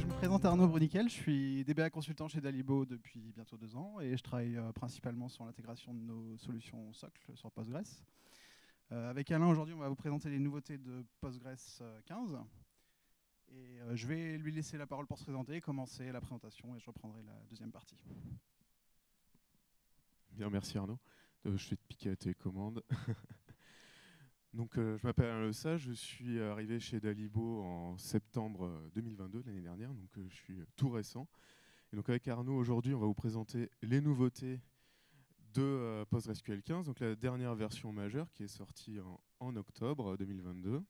je me présente Arnaud Bruniquel, je suis DBA consultant chez Dalibo depuis bientôt deux ans et je travaille principalement sur l'intégration de nos solutions socle sur Postgres. avec Alain, aujourd'hui, on va vous présenter les nouveautés de Postgres 15. Et je vais lui laisser la parole pour se présenter, commencer la présentation et je reprendrai la deuxième partie. Bien, merci Arnaud. je vais te piquer à tes commandes. Donc, euh, je m'appelle Alain Sage, je suis arrivé chez Dalibo en septembre 2022, euh, l'année dernière, donc euh, je suis tout récent. Et donc avec Arnaud, aujourd'hui, on va vous présenter les nouveautés de PostgreSQL 15, donc la dernière version majeure qui est sortie en, octobre 2022.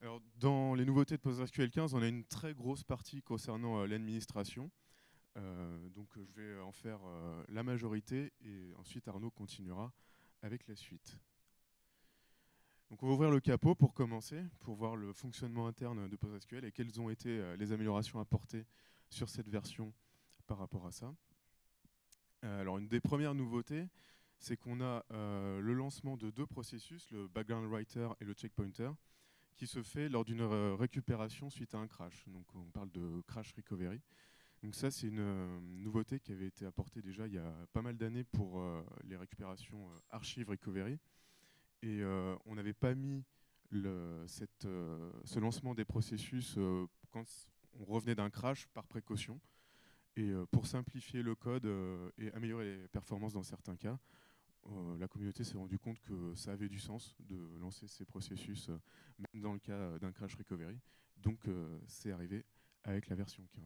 Alors, dans les nouveautés de PostgreSQL 15, on a une très grosse partie concernant l'administration. donc je vais en faire la majorité et ensuite Arnaud continuera avec la suite. Donc on va ouvrir le capot pour commencer, pour voir le fonctionnement interne de PostgreSQL et quelles ont été euh, les améliorations apportées sur cette version par rapport à ça. Euh, alors une des premières nouveautés, c'est qu'on a euh, le lancement de deux processus, le background writer et le checkpointer, qui se fait lors d'une récupération suite à un crash. Donc on parle de crash recovery. Donc ça, c'est une nouveauté qui avait été apportée déjà il y a pas mal d'années pour les récupérations archive recovery. Et euh, on n'avait pas mis euh, ce lancement des processus euh, quand on revenait d'un crash par précaution. Et pour simplifier le code et améliorer les performances dans certains cas, la communauté s'est rendue compte que ça avait du sens de lancer ces processus, même dans le cas d'un crash recovery. Donc c'est arrivé avec la version 15.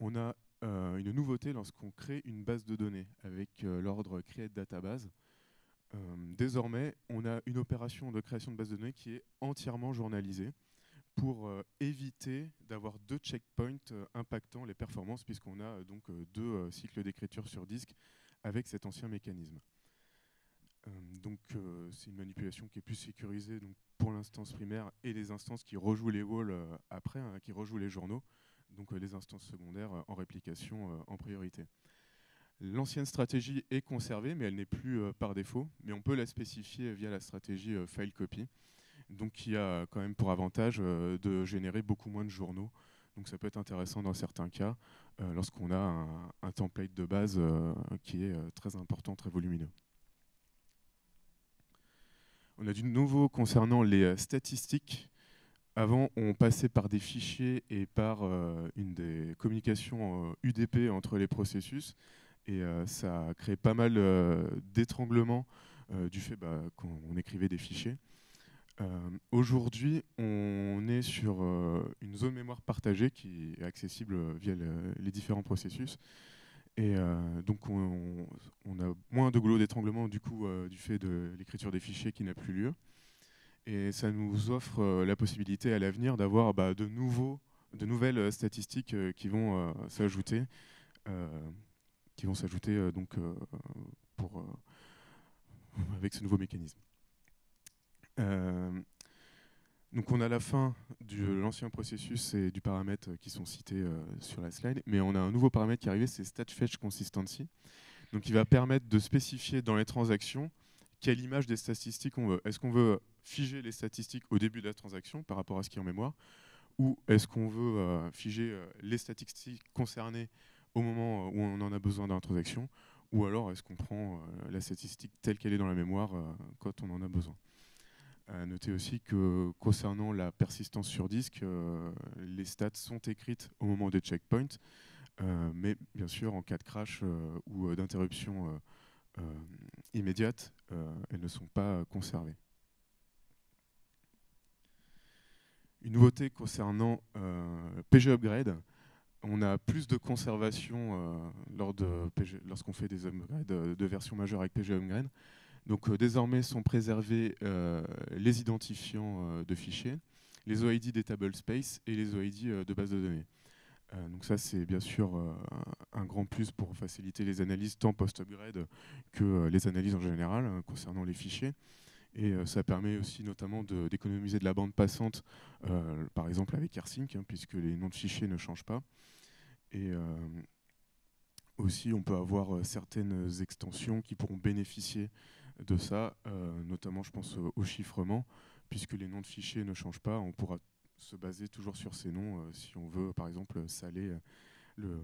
On a une nouveauté lorsqu'on crée une base de données avec l'ordre create database. Euh, désormais, on a une opération de création de base de données qui est entièrement journalisée pour euh, éviter d'avoir deux checkpoints euh, impactant les performances, puisqu'on a donc deux cycles d'écriture sur disque avec cet ancien mécanisme. donc c'est une manipulation qui est plus sécurisée pour l'instance primaire et les instances qui rejouent les walls après, hein, qui rejouent les journaux, donc les instances secondaires en réplication en priorité. L'ancienne stratégie est conservée, mais elle n'est plus euh, par défaut. Mais on peut la spécifier via la stratégie euh, file copy, donc qui a quand même pour avantage euh, de générer beaucoup moins de journaux. Donc ça peut être intéressant dans certains cas, lorsqu'on a un, template de base qui est très important, très volumineux. On a du nouveau concernant les statistiques. Avant, on passait par des fichiers et par une des communications UDP entre les processus. Et euh, ça a créé pas mal euh, d'étranglements euh, du fait bah, qu'on écrivait des fichiers. Aujourd'hui, on est sur une zone mémoire partagée qui est accessible via les différents processus. Et donc, on, a moins de goulot d'étranglement du coup du fait de l'écriture des fichiers qui n'a plus lieu. Et ça nous offre la possibilité à l'avenir d'avoir bah, de, de nouvelles statistiques qui vont s'ajouter qui vont s'ajouter euh, donc euh, euh, avec ce nouveau mécanisme. donc on a la fin de l'ancien processus et du paramètre qui sont cités sur la slide, mais on a un nouveau paramètre qui est arrivé, c'est StatFetch Consistency, donc qui va permettre de spécifier dans les transactions quelle image des statistiques on veut. Est-ce qu'on veut figer les statistiques au début de la transaction par rapport à ce qui est en mémoire, ou est-ce qu'on veut figer les statistiques concernées au moment où on en a besoin dans ou alors est-ce qu'on prend euh, la statistique telle qu'elle est dans la mémoire euh, quand on en a besoin. notez aussi que concernant la persistance sur disque, euh, les stats sont écrites au moment des checkpoints, mais bien sûr en cas de crash ou d'interruption immédiate, elles ne sont pas conservées. Une nouveauté concernant PG Upgrade, on a plus de conservation euh, lorsqu'on fait des upgrades euh, de version majeure avec PG Upgrade. Donc euh, désormais sont préservés les identifiants de fichiers, les OID des table space et les OID de base de données. donc ça c'est bien sûr un grand plus pour faciliter les analyses tant post-upgrade que les analyses en général hein, concernant les fichiers. Et ça permet aussi notamment d'économiser de, la bande passante, par exemple avec AirSync, hein, puisque les noms de fichiers ne changent pas. Et euh, aussi, on peut avoir euh, certaines extensions qui pourront bénéficier de ça, euh, notamment je pense au chiffrement, puisque les noms de fichiers ne changent pas, on pourra se baser toujours sur ces noms si on veut, par exemple, saler le,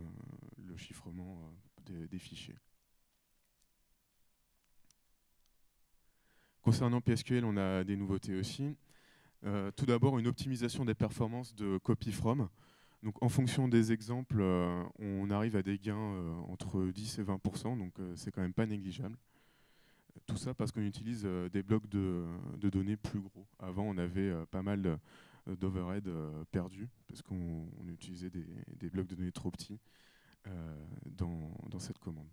chiffrement des, fichiers. Concernant PSQL, on a des nouveautés aussi. tout d'abord, une optimisation des performances de copy from. Donc, en fonction des exemples, on arrive à des gains entre 10 et 20% donc c'est quand même pas négligeable. Tout ça parce qu'on utilise euh, des blocs de, données plus gros. Avant, on avait euh, pas mal d'overhead euh, perdus parce qu'on utilisait des, blocs de données trop petits dans, cette commande.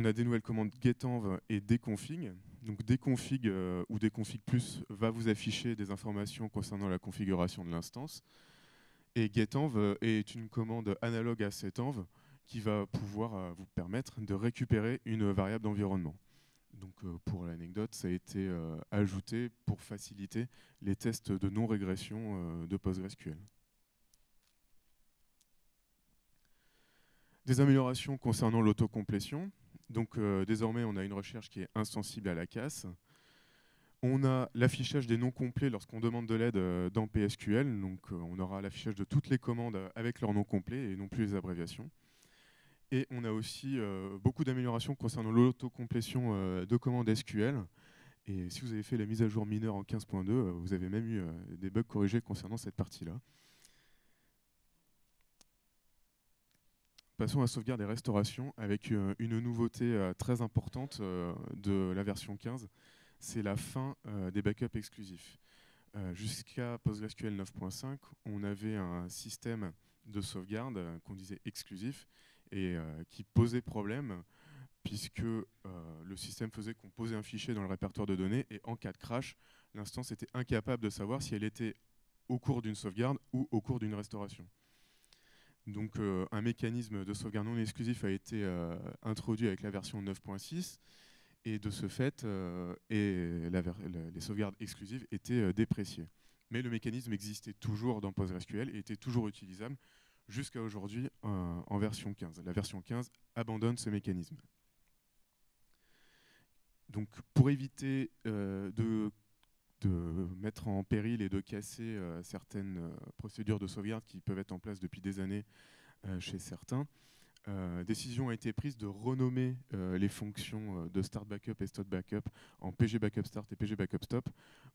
On a des nouvelles commandes getenv et deconfig. Donc deconfig ou deconfig plus va vous afficher des informations concernant la configuration de l'instance. Et getenv est une commande analogue à setenv qui va pouvoir euh, vous permettre de récupérer une variable d'environnement. Donc, euh, pour l'anecdote, ça a été euh, ajouté pour faciliter les tests de non-régression de PostgreSQL. Des améliorations concernant l'autocomplétion. Donc, désormais, on a une recherche qui est insensible à la casse. On a l'affichage des noms complets lorsqu'on demande de l'aide dans PSQL. Donc, on aura l'affichage de toutes les commandes avec leurs noms complets et non plus les abréviations. Et on a aussi euh, beaucoup d'améliorations concernant l'autocomplétion euh, de commandes SQL. Et si vous avez fait la mise à jour mineure en 15.2, euh, vous avez même eu des bugs corrigés concernant cette partie-là. Passons à sauvegarde et restauration avec une nouveauté très importante de la version 15, c'est la fin des backups exclusifs. Jusqu'à PostgreSQL 9.5, on avait un système de sauvegarde qu'on disait exclusif et euh, qui posait problème puisque euh, le système faisait qu'on posait un fichier dans le répertoire de données et en cas de crash, l'instance était incapable de savoir si elle était au cours d'une sauvegarde ou au cours d'une restauration. Donc euh, un mécanisme de sauvegarde non exclusif a été introduit avec la version 9.6 et de ce fait, et les sauvegardes exclusives étaient dépréciées. Mais le mécanisme existait toujours dans PostgreSQL et était toujours utilisable jusqu'à aujourd'hui en version 15. La version 15 abandonne ce mécanisme. Donc pour éviter euh, de, mettre en péril et de casser euh, certaines euh, procédures de sauvegarde qui peuvent être en place depuis des années chez certains, décision a été prise de renommer les fonctions de Start Backup et Stop Backup en PG Backup Start et PG Backup Stop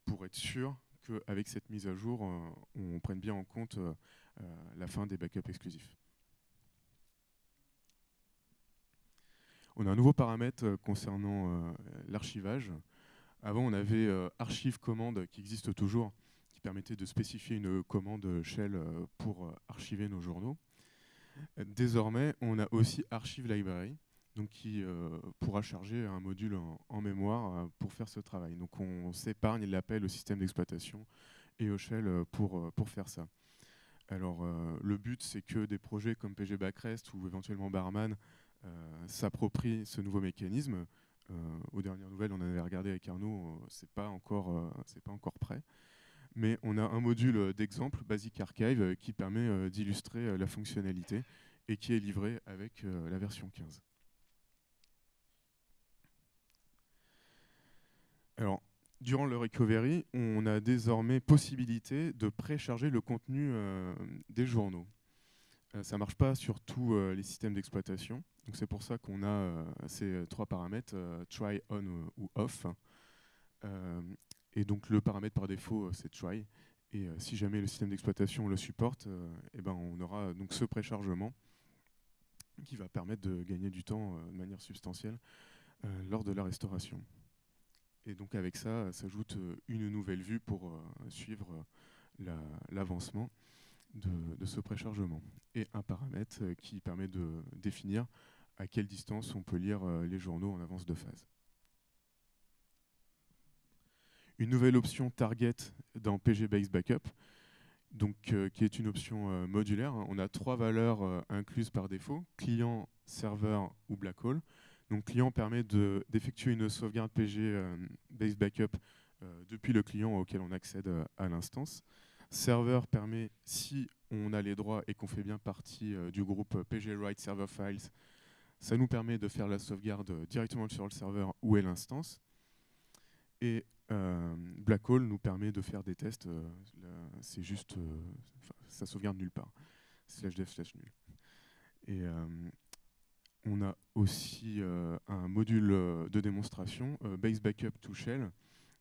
pour être sûr qu'avec cette mise à jour, on prenne bien en compte euh, la fin des backups exclusifs. On a un nouveau paramètre euh, concernant euh, l'archivage. Avant, on avait archive commande qui existe toujours, qui permettait de spécifier une commande shell pour archiver nos journaux. Désormais, on a aussi archive library, donc qui pourra charger un module en, mémoire pour faire ce travail. Donc on s'épargne l'appel au système d'exploitation et au shell pour, pour faire ça. Alors, euh, le but, c'est que des projets comme PG Backrest ou éventuellement Barman euh, s'approprient ce nouveau mécanisme. Euh, aux dernières nouvelles, on avait regardé avec Arnaud, c'est pas encore, c'est pas encore prêt. Mais on a un module d'exemple, Basic Archive, qui permet d'illustrer la fonctionnalité et qui est livré avec la version 15. Alors, durant le recovery, on a désormais possibilité de précharger le contenu euh, des journaux. Euh, ça ne marche pas sur tous euh, les systèmes d'exploitation. C'est pour ça qu'on a ces trois paramètres, try, on ou off. et donc le paramètre par défaut, c'est try. Et si jamais le système d'exploitation le supporte, eh ben on aura donc ce préchargement qui va permettre de gagner du temps de manière substantielle lors de la restauration. Et donc avec ça s'ajoute euh, une nouvelle vue pour euh, suivre euh, l'avancement de, ce préchargement. Et un paramètre qui permet de définir à quelle distance on peut lire les journaux en avance de phase. Une nouvelle option target dans PG Base Backup, donc, qui est une option modulaire. On a trois valeurs incluses par défaut, client, serveur ou black hole. Donc client permet d'effectuer une sauvegarde PG euh, backup euh, depuis le client auquel on accède euh, à l'instance. Serveur permet, si on a les droits et qu'on fait bien partie du groupe PG Write Server Files, ça nous permet de faire la sauvegarde directement sur le serveur où est l'instance. Et Black Hole nous permet de faire des tests. c'est juste, ça sauvegarde nulle part. Slash dev slash nul. Et on a aussi un module de démonstration, Base Backup to Shell,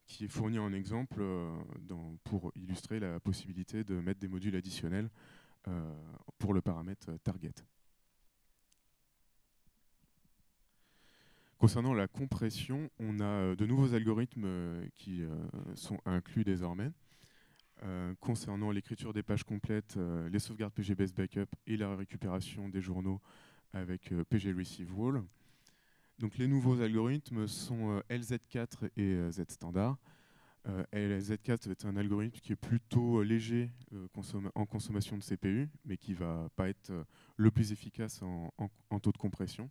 qui est fourni en exemple pour illustrer la possibilité de mettre des modules additionnels pour le paramètre target. Concernant la compression, on a euh, de nouveaux algorithmes euh, qui euh, sont inclus désormais. concernant l'écriture des pages complètes, les sauvegardes PG Base Backup et la récupération des journaux avec PG Receive Wall. Donc les nouveaux algorithmes sont LZ4 et Z-Standard. LZ4 est un algorithme qui est plutôt léger en consommation de CPU, mais qui ne va pas être le plus efficace en taux de compression.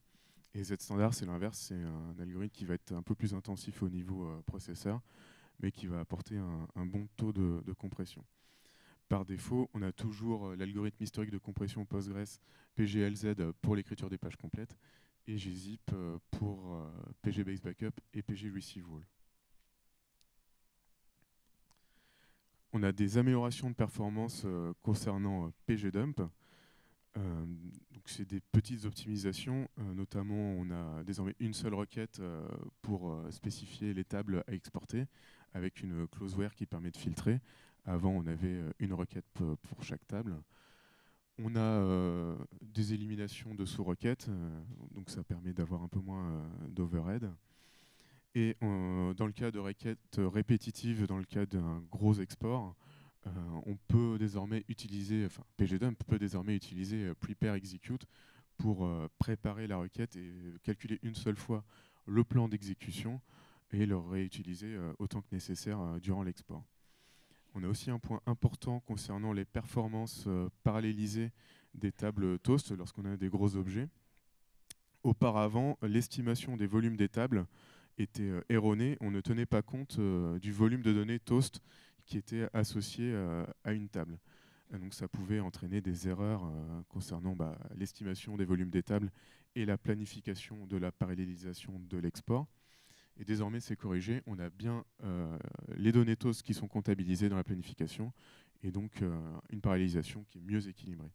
Et Z standard, c'est l'inverse, c'est un algorithme qui va être un peu plus intensif au niveau euh, processeur, mais qui va apporter un, bon taux de, compression. Par défaut, on a toujours euh, l'algorithme historique de compression Postgres PGLZ pour l'écriture des pages complètes et gzip euh, pour PG Base Backup et PG Receive Wall. On a des améliorations de performance concernant PGDump. Euh, c'est des petites optimisations, euh, notamment on a désormais une seule requête euh, pour spécifier les tables à exporter, avec une closeware qui permet de filtrer. Avant on avait une requête pour chaque table. On a des éliminations de sous-requêtes, donc ça permet d'avoir un peu moins d'overhead. Et dans le cas de requêtes répétitives, dans le cas d'un gros export, on peut désormais utiliser, enfin pgdump peut désormais utiliser euh, prepare execute pour euh, préparer la requête et calculer une seule fois le plan d'exécution et le réutiliser autant que nécessaire durant l'export. On a aussi un point important concernant les performances parallélisées des tables toast lorsqu'on a des gros objets. Auparavant, l'estimation des volumes des tables était erronée. On ne tenait pas compte du volume de données toast qui était associé euh, à une table. donc ça pouvait entraîner des erreurs euh, concernant bah, l'estimation des volumes des tables et la planification de la parallélisation de l'export. Et désormais, c'est corrigé. On a bien euh, les données TOS qui sont comptabilisées dans la planification et donc une parallélisation qui est mieux équilibrée.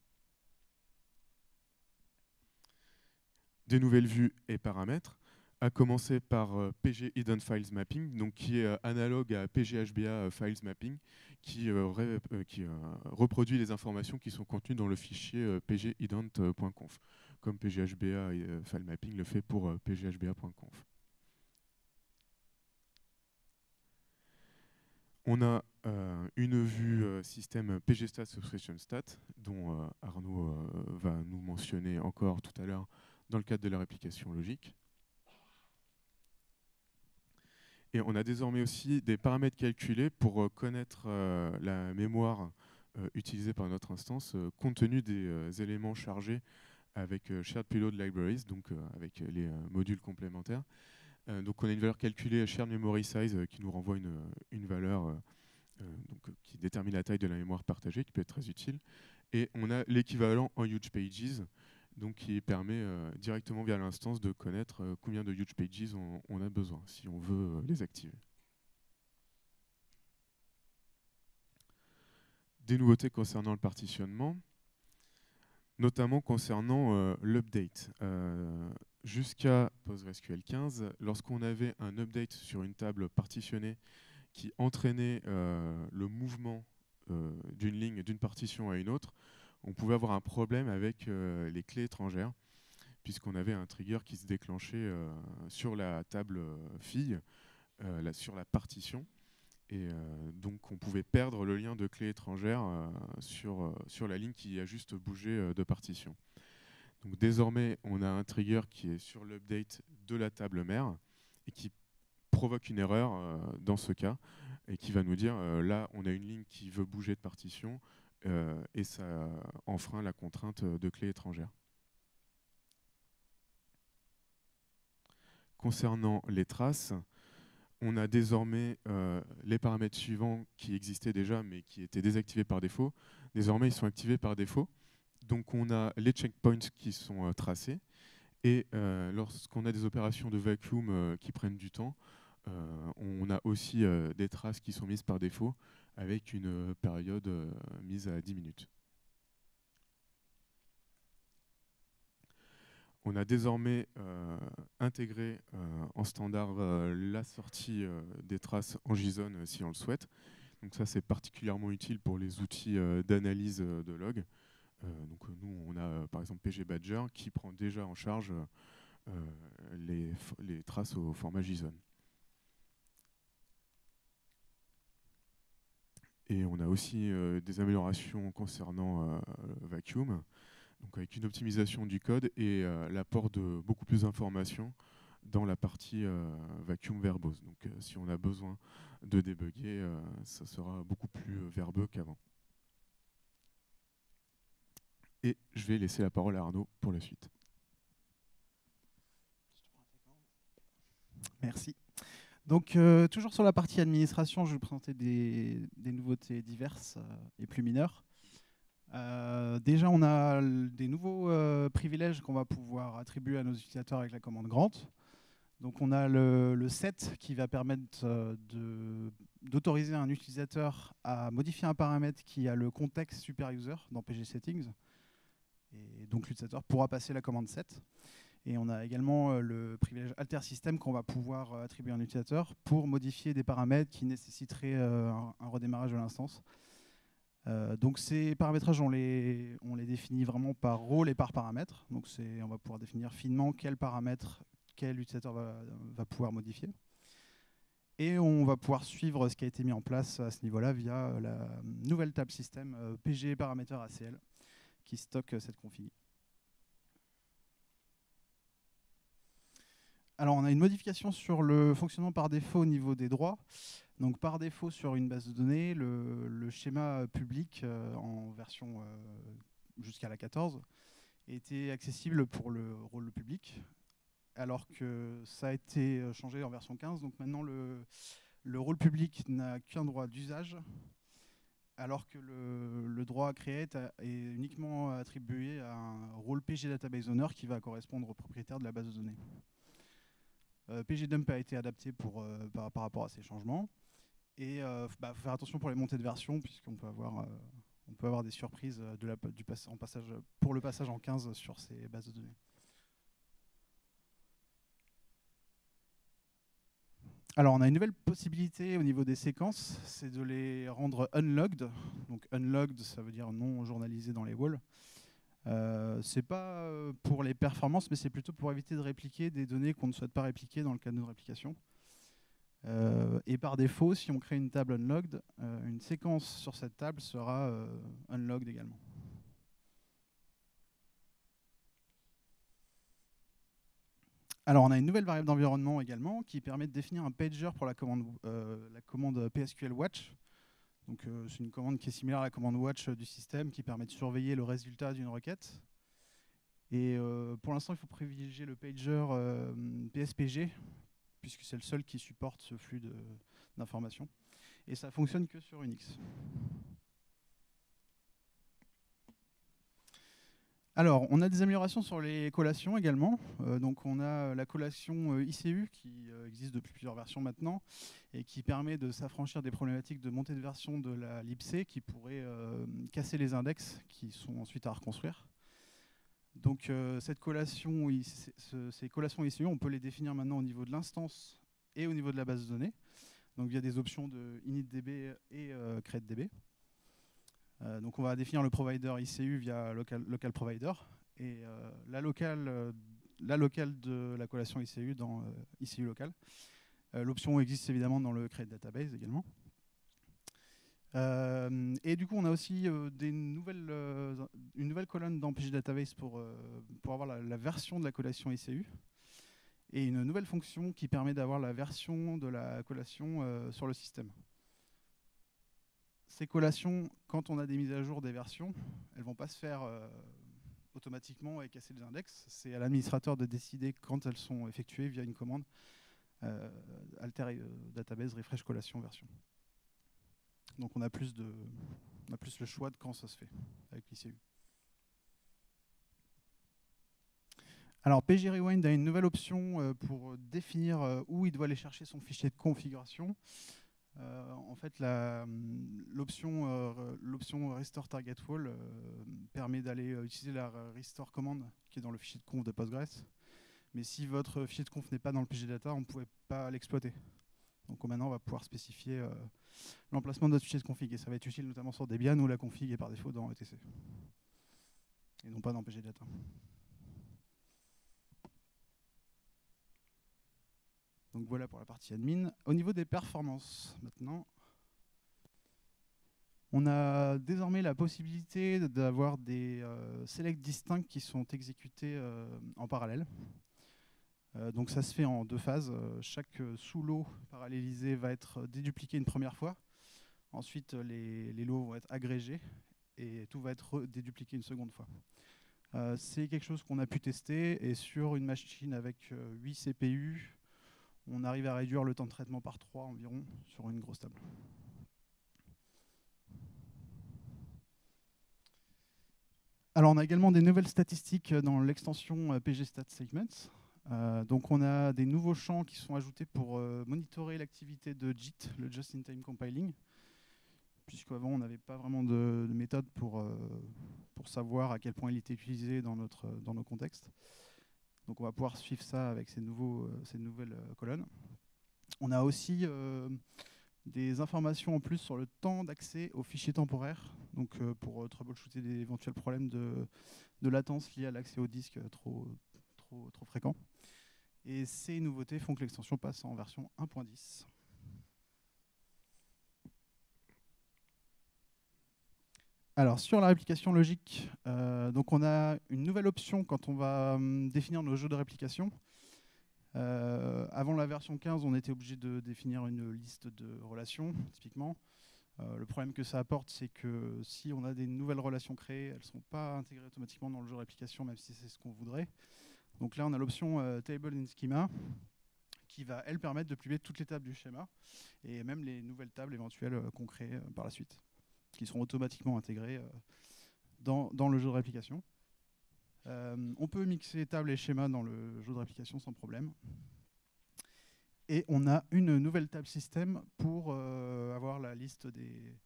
Des nouvelles vues et paramètres à commencer par euh, PG Hidden Files Mapping, donc qui est euh, analogue à PGHBA euh, Files Mapping, qui, reproduit les informations qui sont contenues dans le fichier pghident.conf, comme PGHBA File Mapping le fait pour pghba.conf. On a une vue système pgstat subscription stat, dont Arnaud va nous mentionner encore tout à l'heure dans le cadre de la réplication logique. Et on a désormais aussi des paramètres calculés pour euh, connaître euh, la mémoire euh, utilisée par notre instance compte tenu des éléments chargés avec Shared Payload Libraries, donc avec les modules complémentaires. donc on a une valeur calculée Shared Memory Size qui nous renvoie une, une valeur qui détermine la taille de la mémoire partagée, qui peut être très utile. Et on a l'équivalent en Huge Pages, donc qui permet euh, directement via l'instance de connaître euh, combien de huge pages on, a besoin si on veut euh, les activer. Des nouveautés concernant le partitionnement, notamment concernant l'update. Jusqu'à PostgreSQL 15, lorsqu'on avait un update sur une table partitionnée qui entraînait le mouvement d'une ligne d'une partition à une autre, on pouvait avoir un problème avec euh, les clés étrangères, puisqu'on avait un trigger qui se déclenchait euh, sur la table euh, fille, sur la partition. Et donc on pouvait perdre le lien de clé étrangère sur, la ligne qui a juste bougé de partition. Donc désormais, on a un trigger qui est sur l'update de la table mère et qui provoque une erreur dans ce cas et qui va nous dire là, on a une ligne qui veut bouger de partition, et ça enfreint la contrainte de clé étrangère. Concernant les traces, on a désormais euh, les paramètres suivants qui existaient déjà mais qui étaient désactivés par défaut. Désormais, ils sont activés par défaut. Donc on a les checkpoints qui sont euh, tracés. Et lorsqu'on a des opérations de vacuum qui prennent du temps, on a aussi des traces qui sont mises par défaut avec une période mise à 10 minutes. On a désormais euh, intégré euh, en standard euh, la sortie des traces en JSON si on le souhaite. Donc ça c'est particulièrement utile pour les outils d'analyse de log. nous on a par exemple PG Badger qui prend déjà en charge les, traces au format JSON. Et on a aussi des améliorations concernant Vacuum donc avec une optimisation du code et euh, l'apport de beaucoup plus d'informations dans la partie euh, vacuum verbose. Donc euh, si on a besoin de débugger, ça sera beaucoup plus verbeux qu'avant. Et je vais laisser la parole à Arnaud pour la suite. Merci. Donc, toujours sur la partie administration, je vais vous présenter des, nouveautés diverses et plus mineures. Euh, déjà, on a des nouveaux euh, privilèges qu'on va pouvoir attribuer à nos utilisateurs avec la commande grant. Donc, on a le, set qui va permettre euh, d'autoriser un utilisateur à modifier un paramètre qui a le contexte super user dans PG Settings. Et donc, l'utilisateur pourra passer la commande set. Et on a également le privilège alter system qu'on va pouvoir attribuer à un utilisateur pour modifier des paramètres qui nécessiteraient un redémarrage de l'instance. Euh, donc ces paramétrages, on les, on les définit vraiment par rôle et par paramètre. Donc on va pouvoir définir finement quel paramètre quel utilisateur va, pouvoir modifier. Et on va pouvoir suivre ce qui a été mis en place à ce niveau-là via la nouvelle table système euh, PG paramètre ACL qui stocke cette config. Alors on a une modification sur le fonctionnement par défaut au niveau des droits. Donc par défaut sur une base de données, le, schéma public euh, en version euh, jusqu'à la 14 était accessible pour le rôle public, alors que ça a été euh, changé en version 15. Donc maintenant le, rôle public n'a qu'un droit d'usage, alors que le, droit à créer est uniquement attribué à un rôle PG Database Owner qui va correspondre au propriétaire de la base de données. PGDump a été adapté pour, par, rapport à ces changements. Et il euh, bah, faut faire attention pour les montées de version, puisqu'on peut avoir, euh, des surprises euh, en passage, pour le passage en 15 sur ces bases de données. Alors, on a une nouvelle possibilité au niveau des séquences, c'est de les rendre unlogged. Donc, unlogged, ça veut dire non journalisé dans les walls. Euh, c'est pas pour les performances, mais c'est plutôt pour éviter de répliquer des données qu'on ne souhaite pas répliquer dans le cadre de réplication. Euh, et par défaut, si on crée une table unlogged, euh, une séquence sur cette table sera euh, unlogged également. Alors, on a une nouvelle variable d'environnement également qui permet de définir un pager pour la commande, la commande PSQL Watch. Donc, c'est une commande qui est similaire à la commande Watch du système qui permet de surveiller le résultat d'une requête. Et pour l'instant, il faut privilégier le pager PSPG puisque c'est le seul qui supporte ce flux d'informations. Et ça fonctionne que sur Unix. Alors, on a des améliorations sur les collations également. Euh, donc, on a la collation euh, ICU qui euh, existe depuis plusieurs versions maintenant et qui permet de s'affranchir des problématiques de montée de version de la libc qui pourrait casser les index qui sont ensuite à reconstruire. Donc euh, ces collations ICU, on peut les définir maintenant au niveau de l'instance et au niveau de la base de données. Donc via des options de initdb et euh, createDB. Euh, donc on va définir le provider ICU via local, provider et la locale la locale de la collation ICU dans ICU local. L'option existe évidemment dans le create database également. Euh, et du coup, on a aussi euh, euh, une nouvelle colonne dans PG Database pour, pour avoir la, version de la collation ICU et une nouvelle fonction qui permet d'avoir la version de la collation sur le système. Ces collations, quand on a des mises à jour des versions, elles ne vont pas se faire automatiquement et casser les index. C'est à l'administrateur de décider quand elles sont effectuées via une commande alter database refresh collation version. Donc on a plus, de, on a plus le choix de quand ça se fait avec l'ICU. Alors PG Rewind a une nouvelle option pour définir où il doit aller chercher son fichier de configuration. En fait, l'option Restore Target Wall permet d'aller utiliser la Restore commande qui est dans le fichier de conf de Postgres. Mais si votre fichier de conf n'est pas dans le PG Data, on ne pouvait pas l'exploiter. Donc maintenant, on va pouvoir spécifier euh, l'emplacement de notre fichier de config. Et ça va être utile notamment sur Debian où la config est par défaut dans etc. Et non pas dans PGData. Donc voilà pour la partie admin. Au niveau des performances, maintenant, on a désormais la possibilité d'avoir des euh, selects distincts qui sont exécutés euh, en parallèle. Euh, donc ça se fait en deux phases. Euh, chaque sous-lot parallélisé va être dédupliqué une première fois. Ensuite, les, lots vont être agrégés et tout va être dédupliqué une seconde fois. c'est quelque chose qu'on a pu tester et sur une machine avec 8 CPU, on arrive à réduire le temps de traitement par 3 environ sur une grosse table. Alors on a également des nouvelles statistiques dans l'extension PGStatSegments. Euh, donc on a des nouveaux champs qui sont ajoutés pour euh, monitorer l'activité de JIT, le Just-in-Time Compiling, puisqu'avant on n'avait pas vraiment de, méthode pour, euh, pour savoir à quel point il était utilisé dans, notre, dans nos contextes. Donc on va pouvoir suivre ça avec ces, ces nouvelles colonnes. On a aussi des informations en plus sur le temps d'accès aux fichiers temporaires, donc pour troubleshooter des éventuels problèmes de, de latence liés à l'accès au disque trop, trop, trop fréquent. Et ces nouveautés font que l'extension passe en version 1.10. Alors sur la réplication logique, euh, donc on a une nouvelle option quand on va hum, définir nos jeux de réplication. Euh, avant la version 15, on était obligé de définir une liste de relations, typiquement. Euh, le problème que ça apporte, c'est que si on a des nouvelles relations créées, elles ne sont pas intégrées automatiquement dans le jeu de réplication, même si c'est ce qu'on voudrait. Donc là, on a l'option Table in Schema qui va, elle, permettre de publier toutes les tables du schéma et même les nouvelles tables éventuelles qu'on crée par la suite, qui seront automatiquement intégrées dans, le jeu de réplication. on peut mixer tables et schémas dans le jeu de réplication sans problème. Et on a une nouvelle table système pour avoir la liste des,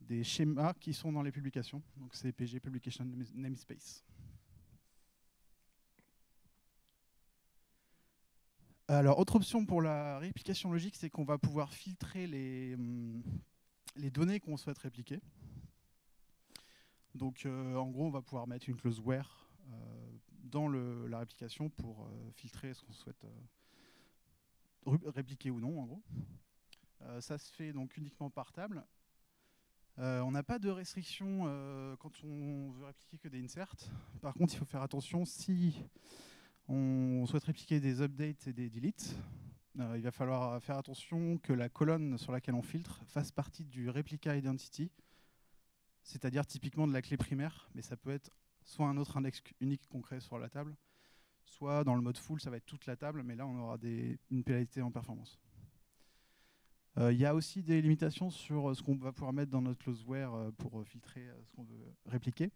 des schémas qui sont dans les publications. Donc c'est PG Publication Namespace. Alors, autre option pour la réplication logique, c'est qu'on va pouvoir filtrer les, hum, les données qu'on souhaite répliquer. Donc, euh, en gros, on va pouvoir mettre une clause where euh, dans la réplication pour euh, filtrer ce qu'on souhaite répliquer ou non, en gros. ça se fait donc uniquement par table. on n'a pas de restriction quand on veut répliquer que des inserts. Par contre, il faut faire attention si on souhaite répliquer des updates et des deletes. Euh, il va falloir faire attention que la colonne sur laquelle on filtre fasse partie du replica identity, c'est-à-dire typiquement de la clé primaire, mais ça peut être soit un autre index unique qu'on crée sur la table, soit dans le mode full, ça va être toute la table, mais là on aura une pénalité en performance. Euh, il y a aussi des limitations sur ce qu'on va pouvoir mettre dans notre closeware euh, pour filtrer ce qu'on veut répliquer.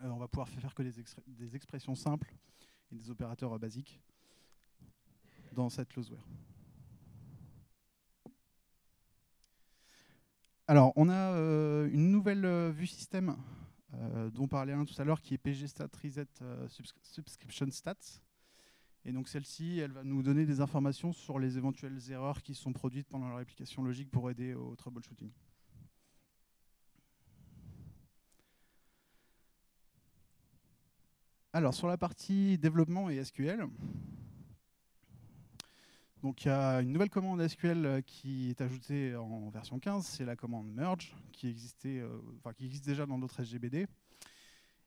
on va pouvoir faire que des expressions simples des opérateurs basiques dans cette closeware. Alors, on a euh, une nouvelle euh, vue système euh, dont parlait un tout à l'heure qui est pgstat reset subscription stats. Et donc celle-ci, elle va nous donner des informations sur les éventuelles erreurs qui sont produites pendant la réplication logique pour aider au troubleshooting. Alors, sur la partie développement et SQL, donc il y a une nouvelle commande SQL euh, qui est ajoutée en version 15, c'est la commande merge, qui, existait, euh, qui existe déjà dans d'autres SGBD,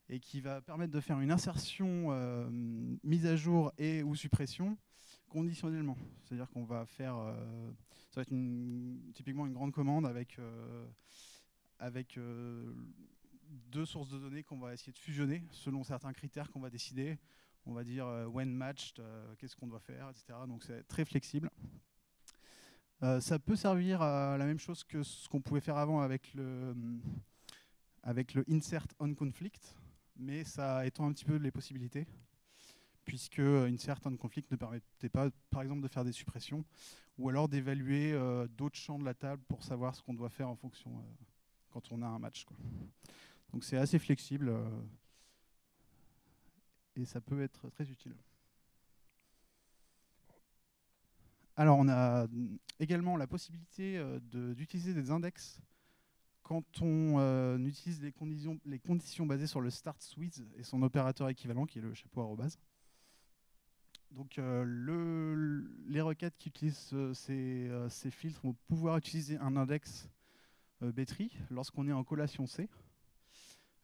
et qui va permettre de faire une insertion, euh, mise à jour et ou suppression conditionnellement. C'est-à-dire qu'on va faire, ça va être typiquement une grande commande avec, avec deux sources de données qu'on va essayer de fusionner selon certains critères qu'on va décider. On va dire euh, when matched, euh, qu'est-ce qu'on doit faire, etc. Donc c'est très flexible. Euh, ça peut servir à la même chose que ce qu'on pouvait faire avant avec le, avec le insert on conflict, mais ça étend un petit peu les possibilités, puisque une certaine config ne permettait pas, par exemple, de faire des suppressions, ou alors d'évaluer d'autres champs de la table pour savoir ce qu'on doit faire en fonction quand on a un match. Donc c'est assez flexible et ça peut être très utile. Alors on a également la possibilité d'utiliser des index quand on euh, utilise les conditions, les conditions basées sur le start with et son opérateur équivalent qui est le chapeau arrobase. Donc euh, les requêtes qui utilisent euh, ces, filtres vont pouvoir utiliser un index B-tree lorsqu'on est en collation C.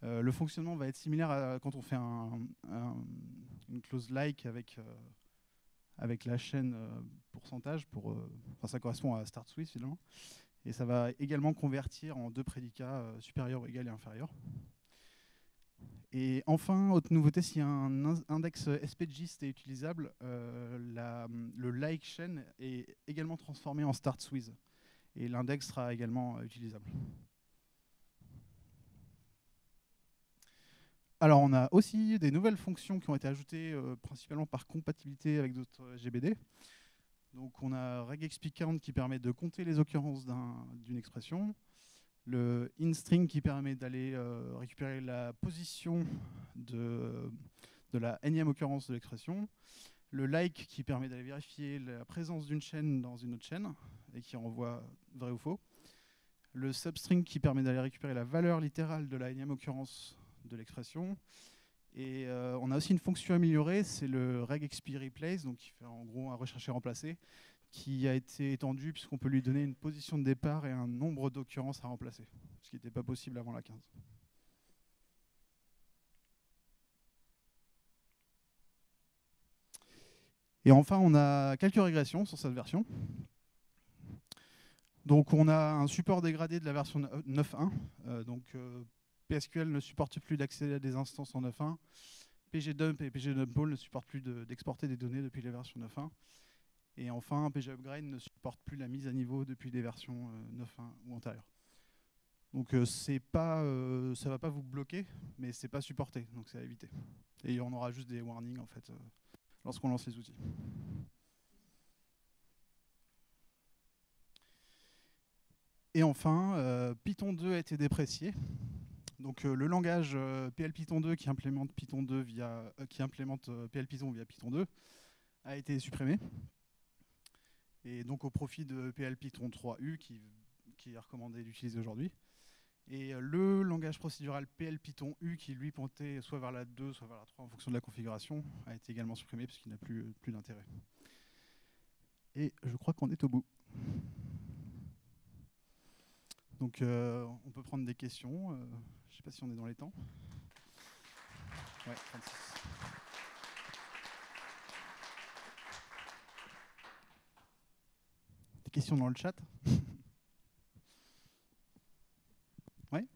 le fonctionnement va être similaire à quand on fait une close like avec, avec la chaîne pourcentage. Pour, ça correspond à start with finalement. Et ça va également convertir en deux prédicats euh, supérieurs, égal et inférieur. Et enfin, autre nouveauté, si un index SPGist est utilisable, euh, le like chain est également transformé en start with. Et l'index sera également euh, utilisable. Alors, on a aussi des nouvelles fonctions qui ont été ajoutées principalement par compatibilité avec d'autres GBD. Donc on a regExpCount qui permet de compter les occurrences d'une expression, le inString qui permet d'aller euh, récupérer la position de, de la énième occurrence de l'expression, le like qui permet d'aller vérifier la présence d'une chaîne dans une autre chaîne et qui renvoie vrai ou faux, le substring qui permet d'aller récupérer la valeur littérale de la énième occurrence de l'expression, et euh, on a aussi une fonction améliorée, c'est le regexp replace, donc qui fait en gros un rechercher remplacer, qui a été étendu puisqu'on peut lui donner une position de départ et un nombre d'occurrences à remplacer, ce qui n'était pas possible avant la 15. Et enfin, on a quelques régressions sur cette version. Donc on a un support dégradé de la version 9.1, euh, donc euh, PSQL ne supporte plus d'accéder à des instances en 9.1. pgdump et pgdumpall ne supportent plus d'exporter des données depuis les versions 9.1. Et enfin, pgupgrade ne supporte plus la mise à niveau depuis les versions 9.1 euh, ou antérieures. Donc euh, pas, euh, ça ne va pas vous bloquer, mais c'est pas supporté, donc c'est à éviter. Et on aura juste des warnings en fait lorsqu'on lance les outils. Et enfin, Python 2 a été déprécié. Donc euh, le langage euh, PL Python 2 qui implémente Python 2 via euh, qui implémente PL Python via Python 2 a été supprimé. Et donc au profit de PL Python 3U qui, est recommandé d'utiliser aujourd'hui. Et le langage procédural PL Python U qui lui pointait soit vers la 2, soit vers la 3 en fonction de la configuration a été également supprimé parce qu'il n'a plus, plus d'intérêt. Et je crois qu'on est au bout. Donc on peut prendre des questions. Je ne sais pas si on est dans les temps. Ouais, 36. Des questions dans le chat Ouais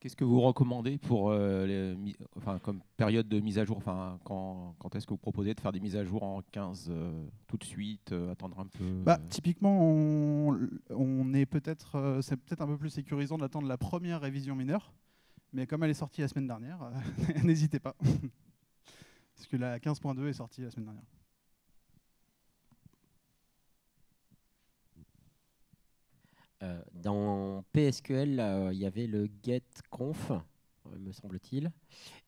Qu'est-ce que vous recommandez pour euh, les, enfin, comme période de mise à jour enfin, Quand, quand est-ce que vous proposez de faire des mises à jour en 15 euh, tout de suite, euh, attendre un peu bah, Typiquement, on, est peut-être, c'est peut-être un peu plus sécurisant d'attendre la première révision mineure, mais comme elle est sortie la semaine dernière, n'hésitez pas. Parce que la 15.2 est sortie la semaine dernière. Euh, dans PSQL, il y avait le getConf, euh, me semble-t-il.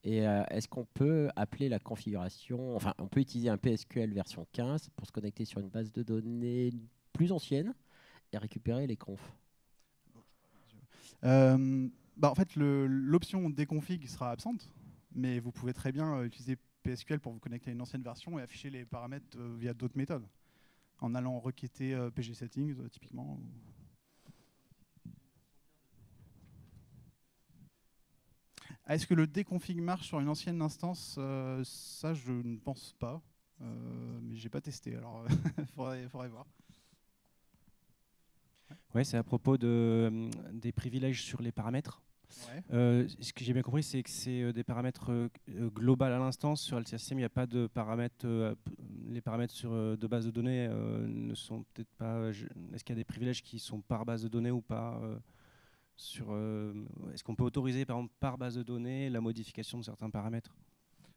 Et euh, est-ce qu'on peut appeler la configuration, enfin, on peut utiliser un PSQL version 15 pour se connecter sur une base de données plus ancienne et récupérer les confs? Bah, En fait, l'option déconfig sera absente, mais vous pouvez très bien utiliser PSQL pour vous connecter à une ancienne version et afficher les paramètres via d'autres méthodes, en allant requêter PG settings typiquement. Est-ce que le déconfig marche sur une ancienne instance euh, Ça, je ne pense pas. Euh, mais j'ai pas testé, alors il faudrait, voir. Ouais, c'est à propos de, euh, des privilèges sur les paramètres. ce que j'ai bien compris, c'est que c'est des paramètres globaux à l'instance. Sur LTSM, il n'y a pas de paramètres. les paramètres sur, de base de données ne sont peut-être pas. Est-ce qu'il y a des privilèges qui sont par base de données ou pas sur Est-ce qu'on peut autoriser par exemple par base de données la modification de certains paramètres?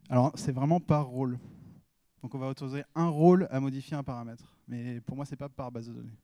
Alors c'est vraiment par rôle. Donc on va autoriser un rôle à modifier un paramètre. Mais pour moi, c'est pas par base de données.